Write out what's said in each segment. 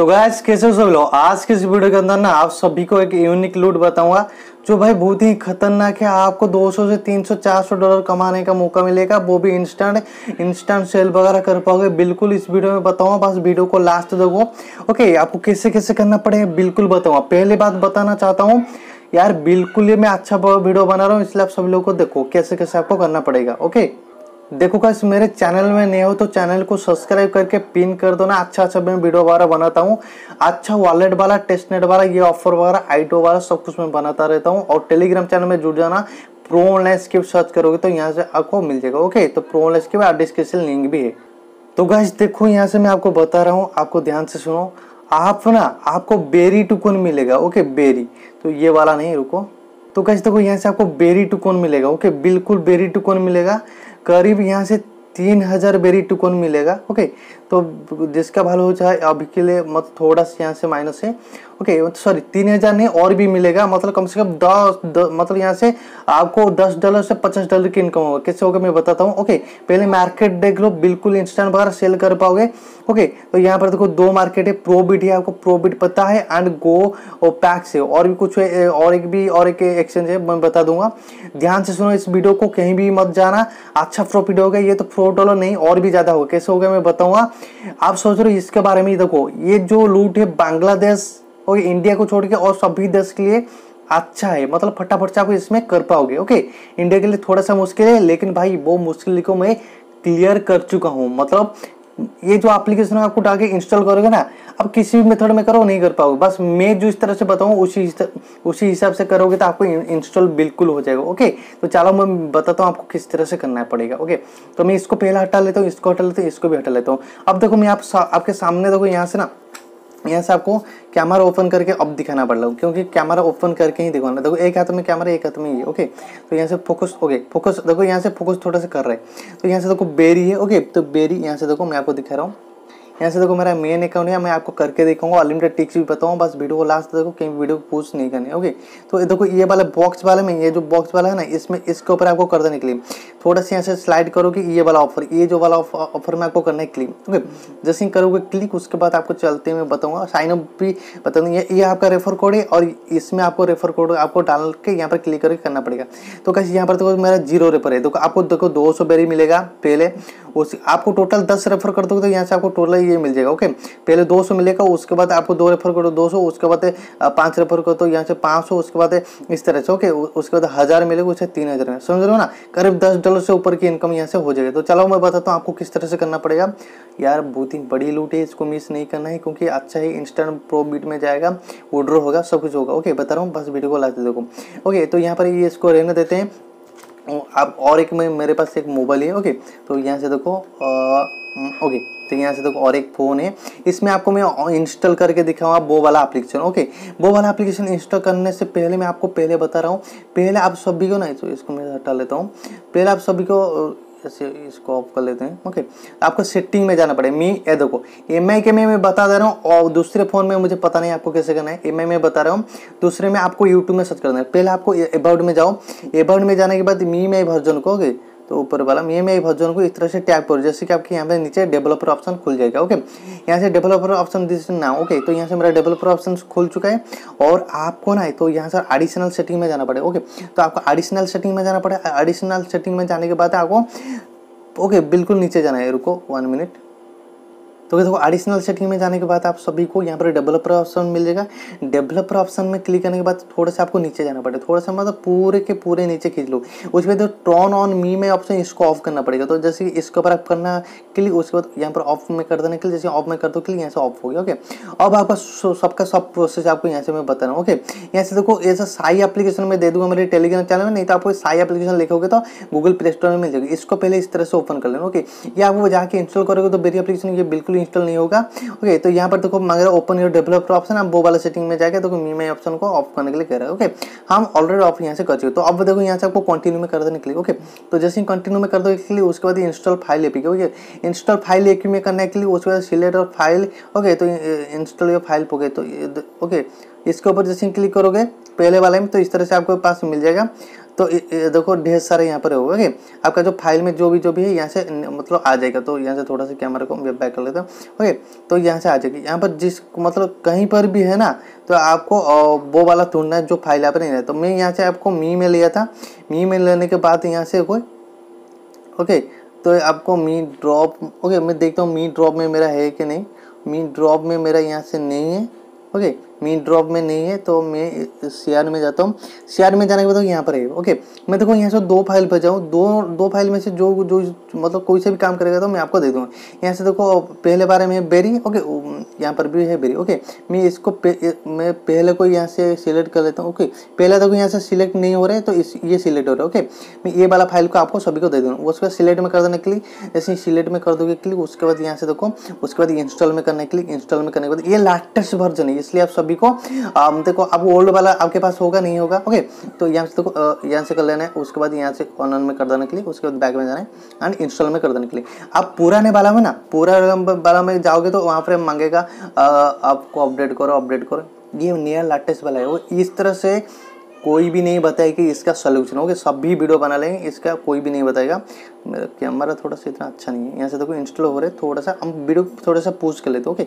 तो गैस कैसे हो सब लोग? आज के इस वीडियो के अंदर ना आप सभी को एक यूनिक लूट बताऊँगा, जो भाई बहुत ही खतरनाक है। आपको 200 से 300 400 डॉलर कमाने का मौका मिलेगा। वो भी इंस्टेंट इंस्टेंट सेल वगैरह कर पाओगे। बिल्कुल इस वीडियो में बताऊँगा, बस वीडियो को लास्ट देखो। ओके आपको कैसे कैसे करना पड़ेगा, बिल्कुल बताऊँगा। पहले बात बताना चाहता हूँ, यार बिल्कुल ये मैं अच्छा वीडियो बना रहा हूँ, इसलिए आप सभी लोग को देखो, कैसे कैसे आपको करना पड़ेगा। ओके देखो गाइस मेरे चैनल में नए हो तो चैनल को सब्सक्राइब करके पिन कर दो ना। अच्छा अच्छा मैं वीडियो वगैरह बनाता हूँ। अच्छा वॉलेट वाला टेस्ट नेट वाला, ये ऑफ़र वगैरह आईटो वाला, सब कुछ मैं बनाता रहता हूँ। और टेलीग्राम चैनल में जुड़ जाना। प्रो ऑनलाइन स्किप सर्च करोगे तो यहाँ से आपको मिल जाएगा ओके तो pro online skip description link भी है। तो गाइस देखो, यहाँ से मैं आपको बता रहा हूँ। आपको ध्यान से सुनो। आप ना, आपको बेरी टुकन मिलेगा ओके बेरी तो ये वाला नहीं, रुको। तो कैसे देखो, यहाँ से आपको बेरी टुकन मिलेगा ओके बिल्कुल बेरी टुकन मिलेगा। करीब यहाँ से तीन हज़ार बेरी टुकन मिलेगा। ओके तो जिसका भाव हो चाहे अभी के लिए मत थोड़ा सा यहाँ से माइनस है। ओके सॉरी तीन हज़ार नहीं, और भी मिलेगा। मतलब कम से कम दस मतलब यहाँ से आपको दस डॉलर से पचास डॉलर की इनकम होगा। कैसे होगा मैं बताता हूँ। ओके पहले मार्केट देख लो, बिल्कुल इंस्टेंट वगैरह सेल कर पाओगे। ओके तो यहाँ पर देखो दो मार्केट है प्रोबिट है, आपको प्रोबिट पता है एंड गो और पैक्स है और भी कुछ है और एक भी, और एक एक्सचेंज है, मैं बता दूँगा। ध्यान से सुनो इस वीडियो को, कहीं भी मत जाना। अच्छा प्रॉफिट होगा, ये तो फोर डॉलर नहीं, और भी ज़्यादा होगा। कैसे होगा मैं बताऊँगा। आप सोच रहे हो इसके बारे में देखो, ये जो लूट है बांग्लादेश और इंडिया को छोड़ के और सभी देश के लिए अच्छा है मतलब फटाफट से आप इसमें कर पाओगे, ओके? इंडिया के लिए थोड़ा सा मुश्किल है, लेकिन भाई वो मुश्किल को मैं क्लियर कर चुका हूँ मतलब ये जो एप्लीकेशन आपको डाल के इंस्टॉल करोगे ना अब किसी भी मेथड में करो, नहीं कर पाओगे। बस मैं जो इस तरह से बताऊँ, उसी उसी हिसाब से करोगे तो आपको इंस्टॉल बिल्कुल हो जाएगा ओके तो चलो मैं बताता हूँ आपको किस तरह से करना पड़ेगा ओके तो मैं इसको पहला हटा लेता हूँ, इसको हटा लेता हूँ, इसको भी हटा लेता हूँ। अब देखो मैं आप आपके सामने देखो यहाँ से ना यहाँ से आपको कैमरा ओपन करके अब दिखाना पड़ रहा क्योंकि कैमरा ओपन करके ही दिखाना, देखो एक हाथ में कैमरा एक हाथ में ये ओके तो यहाँ से फोकस ओके फोकस देखो यहाँ से फोकस थोड़ा सा कर रहा है। तो यहाँ से देखो बेरी है ओके तो बेरी यहाँ से देखो मैं आपको दिखा रहा हूँ। यहाँ से देखो मेरा मेन अकाउंट है, मैं आपको करके दिखाऊँगा अनलिमिटेड टिक्स भी बताऊँ बस वीडियो को लास्ट देखो, कहीं वीडियो को पूछ नहीं करनी ओके तो देखो, ये वाला बॉक्स वाले में, ये जो बॉक्स वाला है ना, इसमें, इसके ऊपर आपको कर देने के लिए थोड़ा सा यहाँ से स्लाइड करोगे, ये वाला ऑफ़र ये जो वाला ऑफ़र में आपको करना है क्लिक ओके जैसे ही करोगे क्लिक उसके बाद आपको चलते हुए बताऊँगा साइन अप भी बता दूँगा, ये आपका रेफर कोड है और इसमें आपको रेफर कोड आपको डाल के यहाँ पर क्लिक करके करना पड़ेगा। तो कैसे यहाँ पर देखो मेरा ज़ीरो रेफर है, देखो, आपको देखो दो सौ बेरी मिलेगा, पहले, उस, आपको टोटल दस रेफर कर दोगे तो यहाँ से आपको टोटल ये मिल जाएगा ओके पहले दो सौ मिलेगा, उसके बाद आपको दो रेफर करो दो सौ, उसके बाद पाँच रेफर करो तो यहाँ से पाँच सौ, उसके बाद, इस तरह से ओके उसके बाद हज़ार मिलेगा, उसे तीन हज़ार में। समझ रहे हो ना? करीब दस डॉलर से ऊपर की इनकम यहाँ से हो जाएगी। तो चलो, मैं बताता हूँ आपको किस तरह से करना पड़ेगा। यार, बहुत ही बड़ी लूट है, इसको मिस नहीं करना है, क्योंकि अच्छा ही इंस्टेंट प्रो बीट में जाएगा विड्रो होगा, सब कुछ होगा ओके बता रहा हूँ, बस वीडियो को लाते देखो। ओके तो यहाँ पर ये इसको रहने देते हैं। अब और एक में मेरे पास एक मोबाइल है ओके तो यहाँ से देखो ओके तो यहाँ से देखो और एक फ़ोन है। इसमें आपको मैं इंस्टॉल करके दिखाऊँगा वो वाला एप्लीकेशन ओके वो वाला एप्लीकेशन इंस्टॉल करने से पहले मैं आपको पहले बता रहा हूँ, पहले आप सभी को तो इसको मैं हटा लेता हूँ, पहले आप सभी को ऐसे इसको ऑफ़ कर लेते हैं ओके आपको सेटिंग में जाना पड़ेगा मी, ये देखो एम आई के में, मैं बता दे रहा हूँ, और दूसरे फ़ोन में मुझे पता नहीं आपको कैसे करना है एम आई में बता रहा हूँ, दूसरे में आपको यूट्यूब में सर्च करना है। पहले आपको अबाउट में जाओ अबाउट में जाने के बाद मी में वर्जन को ओके तो ऊपर वाला मी मैं वर्जन को इस तरह से टैप करो जैसे कि आपके यहाँ पे नीचे डेवलपर ऑप्शन खुल जाएगा ओके यहाँ से डेवलपर ऑप्शन दिस ना ओके तो यहाँ से मेरा डेवलपर ऑप्शन खुल चुका है, और आपको ना तो यहाँ से एडिशनल सेटिंग में जाना पड़ेगा ओके तो आपको एडिशनल सेटिंग में जाना पड़ेगा एडिशनल सेटिंग में जाने के बाद आपको ओके बिल्कुल नीचे जाना है, रुको वन मिनट तो देखो एडिशनल सेटिंग में जाने के बाद आप सभी को यहाँ पर डेवलपर ऑप्शन मिल जाएगा। डेवलपर ऑप्शन में क्लिक करने के बाद थोड़ा सा आपको नीचे जाना पड़ेगा। थोड़ा सा मतलब पूरे के पूरे नीचे खींच लो। उसके बाद टर्न ऑन मी में ऑप्शन इसको ऑफ़ करना पड़ेगा। तो जैसे इसके ऊपर आप करना क्लिक उसके बाद यहाँ पर ऑफ़ में कर देने के लिए जैसे ऑफ़ में कर दो क्लिक यहाँ से ऑफ़ हो गया ओके अब आपका सबका सब प्रोसेस आपको यहाँ से मैं बता रहा हूँ ओके यहाँ से देखो, ऐसा साई एप्लीकेशन में दे दूँगा मेरे टेलीग्राम चैनल में, नहीं तो आपको साई एप्लीकेशन लिखोगे तो गूगल प्ले स्टोर में मिल जाएगी। इसको पहले इस तरह से ओपन कर लेना ओके ये आपको जाके इंस्टॉल करोगे तो मेरी एप्लीकेशन ये बिल्कुल इंस्टॉल नहीं होगा। ओके तो यहाँ पर देखो, मगर ओपन योर डेवलपर ऑप्शन हम वो वाला सेटिंग में जाके देखो मी में ऑप्शन को ऑफ़ करने के लिए कह रहा है। ओके हम ऑलरेडी ऑफ़ यहाँ से कर चुके तो अब देखो, यहाँ से आपको कंटिन्यू में कर देने के लिए। ओके तो जैसे ही कंटिन्यू में कर दो के लिए, उसके बाद install file AP okay install file AP में करने के लिए, उसके बाद सिलेक्ट और फ़ाइल ओके तो इंस्टॉल योर फ़ाइल पोगे तो ओके इसके ऊपर जैसे क्लिक करोगे, पहले वाले में तो इस तरह से आपके पास मिल जाएगा। तो देखो, ढेर सारे यहाँ पर होगा ओके आपका जो फ़ाइल में जो भी जो भी है, यहाँ से मतलब आ जाएगा। तो यहाँ से थोड़ा सा कैमरा को वेब बैक कर लेता हूँ। ओके तो यहाँ से आ जाएगी। यहाँ पर जिस मतलब कहीं पर भी है ना तो आपको वो वाला ढूंढना है जो फ़ाइल आप नहीं है। तो मैं यहाँ से आपको मी में लिया था। मी में लेने के बाद यहाँ से कोई ओके तो आपको मी ड्रॉप ओके मैं देखता हूँ मी ड्रॉप में मेरा है कि नहीं। मी ड्रॉप में मेरा यहाँ से नहीं है ओके मी ड्रॉप में नहीं है तो मैं सी में जाता हूँ। सी में जाने के बाद यहाँ पर है। ओके मैं देखो यहाँ से दो फ़ाइल पर जाऊँ। दो दो फ़ाइल में से जो जो मतलब कोई से भी काम करेगा तो मैं आपको दे दूँगा यहाँ से देखो पहले बारे में बेरी ओके यहाँ पर भी है बेरी ओके मैं इसको पे, मैं पहले को यहाँ से सिलेक्ट कर लेता हूँ ओके पहले देखो यहाँ से सिलेक्ट नहीं हो रहे है तो इस ये सिलेक्ट हो रहा है ओके मैं ये वाला फ़ाइल को आपको सभी को दे दूँगा उसके बाद सिलेक्ट में कर देने के लिए जैसे सिलेक्ट में कर दोगे क्लिक उसके बाद यहाँ से देखो उसके बाद इंस्टॉल में करने के लिए इंस्टॉल में करने के बाद ये लास्टेस्ट वर्जन है इसलिए आप सभी को। देखो, अब ओल्ड वाला आपके पास होगा, नहीं होगा। ओके तो यहाँ से देखो यहाँ से कर लेना है, उसके बाद यहाँ से ऑनलाइन में कर देने के लिए, उसके बाद बैक में जाना है एंड इंस्टॉल में कर देने के लिए। आप पुराने वाला में ना, पूरा वाला में जाओगे तो वहाँ पर मांगेगा आपको अपडेट करो अपडेट करो। ये नया लेटेस्ट वाला है, वो इस तरह से कोई भी नहीं बताए कि इसका सोल्यूशन हो। सभी वीडियो बना लेंगे, इसका कोई भी नहीं बताएगा। मेरा कैमरा थोड़ा सा इतना अच्छा नहीं है। यहाँ से देखो इंस्टॉल हो रहे थोड़ा सा, हम वीडियो थोड़ा सा पूछ कर लेते ओके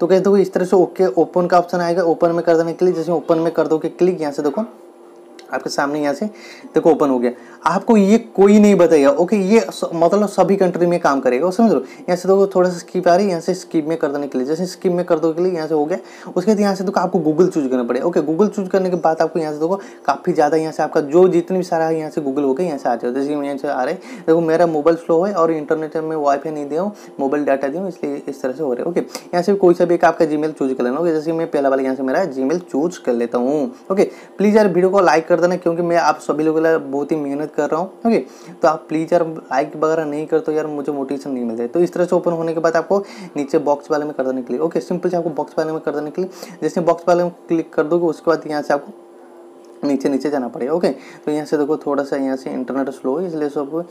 तो कहते देखो इस तरह से ओके ओपन का ऑप्शन आएगा ओपन में कर देने के लिए, जैसे ओपन में कर दो क्लिक यहाँ से देखो। आपके सामने यहाँ से देखो ओपन हो गया आपको ये कोई नहीं बताएगा ओके ये मतलब सभी कंट्री में काम करेगा समझ लो यहाँ से देखो थोड़ा सा स्किप आ रही है यहाँ से स्किप में कर देने के लिए जैसे स्किप में कर दो के लिए यहाँ से हो गया उसके बाद यहाँ से देखो आपको गूगल चूज़ करना पड़ेगा ओके गूगल चूज़ करने के बाद आपको यहाँ से देखो काफ़ी ज़्यादा यहाँ से आपका जो जितनी भी सारा है यहाँ से गूगल हो गया यहाँ से आ जाओ जैसे यहाँ से आ रहे देखो मेरा मोबाइल स्लो है और इंटरनेट में वाईफाई नहीं दिया हूँ मोबाइल डाटा दिया इसलिए इस तरह से हो रहे ओके यहाँ से कोई सा भी एक आपका जी चूज़ कर लेना ओके जैसे मैं पहला वाला यहाँ से मेरा जी चूज़ कर लेता हूँ ओके प्लीज़ यार वीडियो को लाइक कर देना, क्योंकि मैं आप सभी लोगों के लिए बहुत ही मेहनत कर रहा हूँ, ओके? तो आप प्लीज़ यार लाइक वगैरह नहीं करते यार, मुझे मोटिवेशन नहीं मिलता है। तो इस तरह से ओपन होने के बाद आपको नीचे बॉक्स वाले में कर देने के लिए, ओके? सिंपल से आपको बॉक्स वाले में कर देने के लिए, जैसे बॉक्स वाले में क्लिक कर दोगे, उसके बाद यहाँ से आपको नीचे नीचे जाना पड़ेगा, ओके? तो यहाँ से देखो थोड़ा सा यहाँ से इंटरनेट स्लो है, इसलिए सब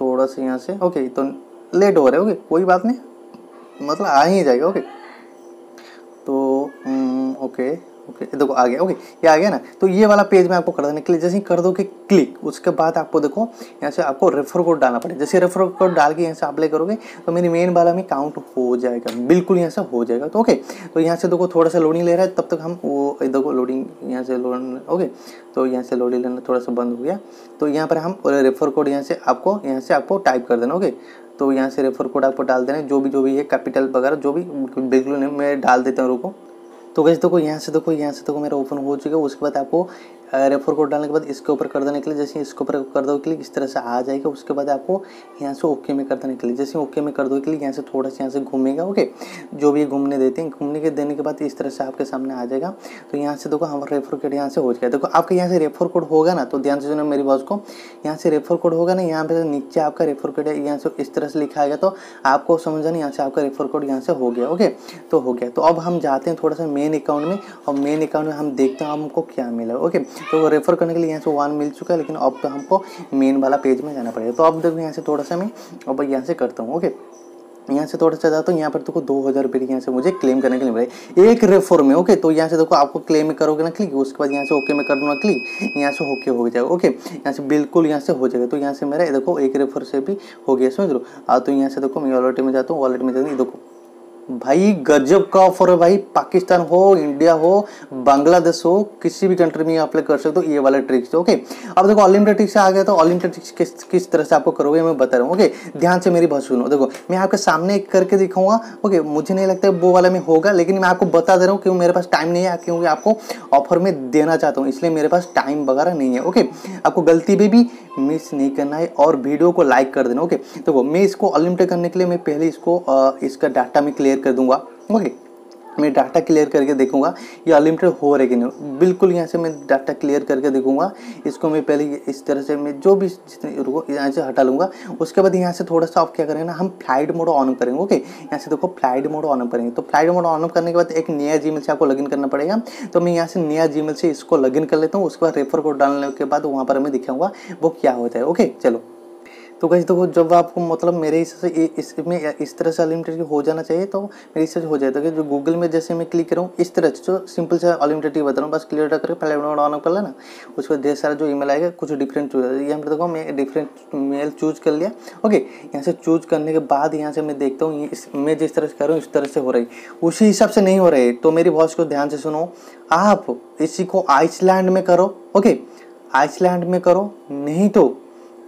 थोड़ा सा यहाँ से, ओके? तो लेट हो रहे ओके? कोई बात नहीं मतलब आ ही जाएगा, ओके? तो ओके। ओके देखो, आ गया ओके ये आ गया ना? तो ये वाला पेज में आपको कर देने के लिए जैसे ही कर दो कि क्लिक उसके बाद आपको देखो, यहाँ से आपको रेफर कोड डालना पड़ेगा। जैसे रेफर कोड डाल के यहाँ से अप्लाई करोगे तो मेरी मेन वाला में काउंट हो जाएगा, बिल्कुल यहाँ से हो जाएगा। तो ओके तो यहाँ से देखो, थोड़ा सा लोडिंग ले रहा है, तब तक हम वो देखो लोडिंग यहाँ से लोड ओके तो यहाँ से लोडिंग लेना थोड़ा सा बंद हो गया। तो यहाँ पर हम रेफर कोड यहाँ से आपको, यहाँ से आपको टाइप कर देना ओके तो यहाँ से रेफर कोड आपको डाल देना जो भी जो भी है कैपिटल वगैरह, जो भी, बिल्कुल मैं डाल देता हूँ, रुको। तो कैसे देखो यहाँ से देखो यहाँ से देखो मेरा ओपन हो चुका है, उसके बाद आपको रेफर कोड डालने के बाद इसके ऊपर कर देने के लिए जैसे इसके ऊपर कर दो क्लिक इस तरह से आ जाएगा उसके बाद आपको यहाँ से ओके में कर देने के लिए जैसे ओके में कर दो क्लिक यहाँ से थोड़ा सा यहाँ से घूमेगा ओके जो भी घूमने देते हैं घूमने के देने के बाद इस तरह से आपके सामने आ जाएगा तो यहाँ से देखो हमारा रेफर कोड यहाँ से हो जाएगा देखो आपके यहाँ से रेफर कोड होगा ना तो ध्यान से सुनो मेरी बात को यहाँ से रेफर कोड होगा ना यहाँ पे नीचे आपका रेफर कोड है यहाँ से इस तरह से लिखा आएगा तो आपको समझा यहाँ से आपका रेफर कोड यहाँ से हो गया ओके तो हो गया तो अब हम जाते हैं थोड़ा सा मेन अकाउंट में और मेन अकाउंट में हम देखते हैं हमको क्या मिला ओके तो रेफर करने के लिए यहाँ से वन मिल चुका है लेकिन अब तो हमको मेन वाला पेज में जाना पड़ेगा तो अब देखो यहाँ से थोड़ा सा मैं अब यहाँ से करता हूँ ओके यहाँ से थोड़ा सा जाता हूँ यहाँ पर देखो दो हज़ार रुपये यहाँ से मुझे क्लेम करने के लिए मिले एक रेफर में ओके तो यहाँ से देखो आपको क्लेम करोगे ना क्लिक उसके बाद यहाँ से ओके में कर दूँगा क्लिक यहाँ से ओके हो जाएगा ओके यहाँ से बिल्कुल यहाँ से हो जाएगा तो यहाँ से मेरा देखो एक रेफर से भी हो गया समझ लो तो यहाँ से देखो मैं वॉलेट में जाता हूँ वॉलेट में जाता हूँ देखो भाई, गजब का ऑफ़र है भाई। पाकिस्तान हो इंडिया हो बांग्लादेश हो, किसी भी कंट्री में अप्लाई कर सकते हो, ये वाला ट्रिक्स से ओके अब देखो अनलिमिटेड ट्रिक्स आ गया तो अनलिमिटेड ट्रिक्स किस तरह से आपको करोगे, मैं बता रहा हूँ ओके ध्यान से मेरी बात सुनो। देखो, मैं आपके सामने एक करके दिखाऊँगा ओके मुझे नहीं लगता वो वाला में होगा, लेकिन मैं आपको बता दे रहा हूँ क्यों मेरे पास टाइम नहीं है, क्योंकि आपको ऑफ़र में देना चाहता हूँ, इसलिए मेरे पास टाइम वगैरह नहीं है ओके आपको गलती भी मिस नहीं करना है और वीडियो को लाइक कर देना ओके तो मैं इसको अनलिमिटेड करने के लिए मैं पहले इसको इसका डाटा में क्लियर कर दूँगा ओके मैं डाटा क्लियर करके देखूँगा, ये अनलिमिटेड हो रहे कि नहीं? बिल्कुल यहाँ से मैं डाटा क्लियर करके देखूँगा। इसको मैं पहले इस तरह से मैं जो भी जितने रुको, यहाँ से हटा लूँगा। उसके बाद यहाँ से थोड़ा सा आप क्या करेंगे ना, हम फ़्लाइट मोड ऑन करेंगे ओके यहाँ से देखो फ़्लाइट मोड ऑन करेंगे। तो फ़्लाइट मोड ऑन करने के बाद एक नया जी से आपको लॉगिन करना पड़ेगा। तो मैं यहाँ से नया जी से इसको लॉगिन कर लेता हूँ। उसके बाद रेफर कोड डालने के बाद वहाँ पर मैं दिखाऊँगा वो क्या होता है ओके चलो। तो कैसे देखो, जब आपको मतलब मेरे हिसाब से इसमें इस तरह से अनलिमिटेड हो जाना चाहिए तो मेरे हिसाब से हो जाए तो जो गूगल में जैसे मैं क्लिक करूँ, इस तरह से जो सिंपल से अनलिमिटेड बता रहा हूँ बस क्लियर करके पहले ऑन कर लेना। उसके बाद ढेर सारा जो ईमेल आएगा, कुछ डिफरेंट चूज़ यहाँ पर देखो, मैं डिफरेंट मेल चूज़ कर लिया। ओके यहाँ से चूज़ करने के बाद यहाँ से मैं देखता हूँ मैं जिस तरह से कर रहा हूँ, इस तरह से हो रही। उसी हिसाब से नहीं हो रही तो मेरी वॉइस को ध्यान से सुनो। आप इसी को आइसलैंड में करो ओके आइसलैंड में करो, नहीं तो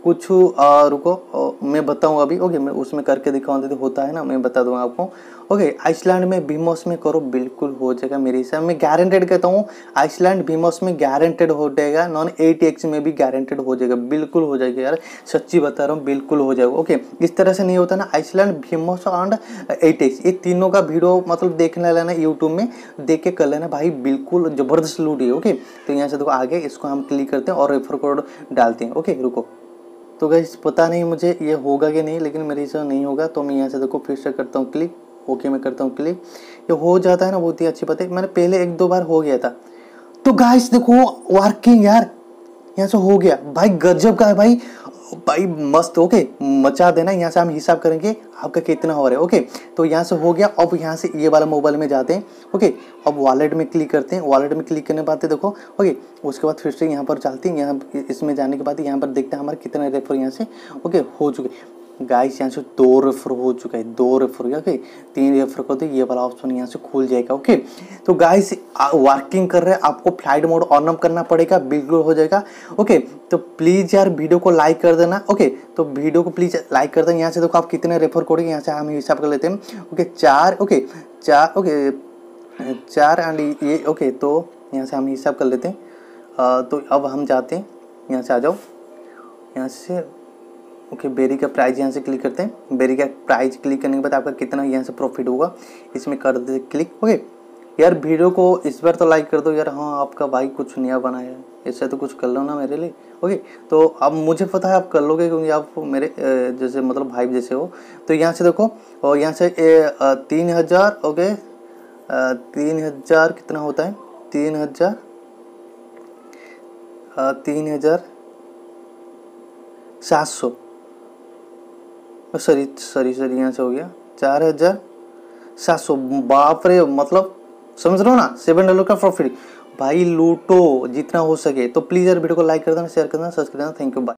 कुछ आ, रुको मैं बताऊँ अभी ओके मैं उसमें करके दिखाऊँ तो होता है ना मैं बता दूँगा आपको। ओके आइसलैंड में बीमोस में करो बिल्कुल हो जाएगा मेरे हिसाब में गारंटेड कहता हूँ आइसलैंड बीमोस में गारंटेड हो जाएगा नॉन एट एक्स में भी गारंटेड हो जाएगा बिल्कुल हो जाएगा यार। सच्ची बता रहा हूँ बिल्कुल हो जाएगा ओके। इस तरह से नहीं होता ना आइसलैंड भीमोस एंड एट एक्स ये तीनों का वीडियो मतलब देखने लेना यूट्यूब में देख के कर लेना भाई बिल्कुल ज़बरदस्त लूट है ओके। तो यहाँ से देखो आगे इसको हम क्लिक करते हैं और रेफर कोड डालते हैं ओके रुको। तो गई पता नहीं मुझे ये होगा कि नहीं, लेकिन मेरे हिसाब नहीं होगा तो मैं यहाँ से देखो फिर से करता हूँ क्लिक ओके मैं करता हूँ क्लिक ये हो जाता है ना, बहुत ही अच्छी बात है। मैंने पहले एक दो बार हो गया था। तो गाइस देखो वर्किंग यार, यहाँ से हो गया। भाई, गजब का है भाई। भाई, मस्त ओके मचा देना, यहाँ से हम हिसाब करेंगे, आपका कितना हो रहा है ओके तो यहाँ से हो गया, अब यहाँ से ये वाला मोबाइल में जाते हैं ओके अब वॉलेट में क्लिक करते हैं वॉलेट में क्लिक करने बाद देखो ओके उसके बाद फिर से यहाँ पर चलते हैं, यहाँ इसमें जाने के बाद यहाँ पर देखते हैं हमारे कितना रेफर यहाँ से ओके हो चुके। गाइस यहाँ से दो रेफर हो चुका है, दो रेफर ओके तीन रेफर को तो ये वाला ऑप्शन यहाँ से खुल जाएगा ओके तो गाइस वर्किंग कर रहे हैं, आपको फ़्लाइट मोड ऑन अप करना पड़ेगा, बिल्कुल हो जाएगा ओके तो प्लीज़ यार वीडियो को लाइक कर देना ओके तो वीडियो को प्लीज़ लाइक कर देना, यहाँ से देखो आप कितने रेफर करोगे, यहाँ से हम हिसाब कर लेते हैं ओके चार ओके चार ओके चार एंड ये ओके तो यहाँ से हम हिसाब कर लेते हैं तो अब हम जाते हैं, यहाँ से आ जाओ, यहाँ से ओके, बेरी का प्राइस यहाँ से क्लिक करते हैं। बेरी का प्राइस क्लिक करने के बाद आपका कितना यहाँ से प्रॉफिट होगा, इसमें कर दे क्लिक ओके, यार वीडियो को इस बार तो लाइक कर दो यार। हाँ आपका भाई कुछ नया बनाया है। इससे तो कुछ कर लो ना मेरे लिए। ओके तो अब मुझे पता है आप कर लोगे क्योंकि आप मेरे जैसे मतलब भाई जैसे हो। तो यहाँ से देखो, और यहाँ से तीन हज़ार, ओके तीन हज़ार कितना होता है? तीन हज़ार तीन हज़ार सात सौ। सॉरी सॉरी सॉरी, यहाँ से हो गया। चार हज़ार सात सौ, बाप रे मतलब समझ रहे हो ना? सेवन डॉलर का प्रॉफिट भाई लूटो, जितना हो सके। तो प्लीज़ यार वीडियो को लाइक कर देना शेयर कर देना सब्सक्राइब करना थैंक यू बाय